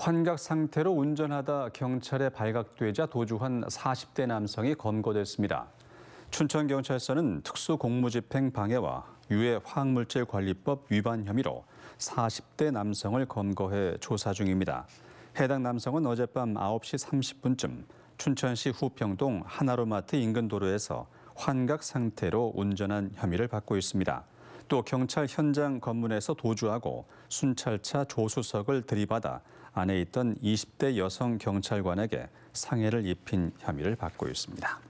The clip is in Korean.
환각 상태로 운전하다 경찰에 발각되자 도주한 40대 남성이 검거됐습니다. 춘천경찰서는 특수공무집행 방해와 유해 화학물질 관리법 위반 혐의로 40대 남성을 검거해 조사 중입니다. 해당 남성은 어젯밤 9시 30분쯤 춘천시 후평동 하나로마트 인근 도로에서 환각 상태로 운전한 혐의를 받고 있습니다. 또 경찰 현장 검문에서 도주하고 순찰차 조수석을 들이받아 안에 있던 20대 여성 경찰관에게 상해를 입힌 혐의를 받고 있습니다.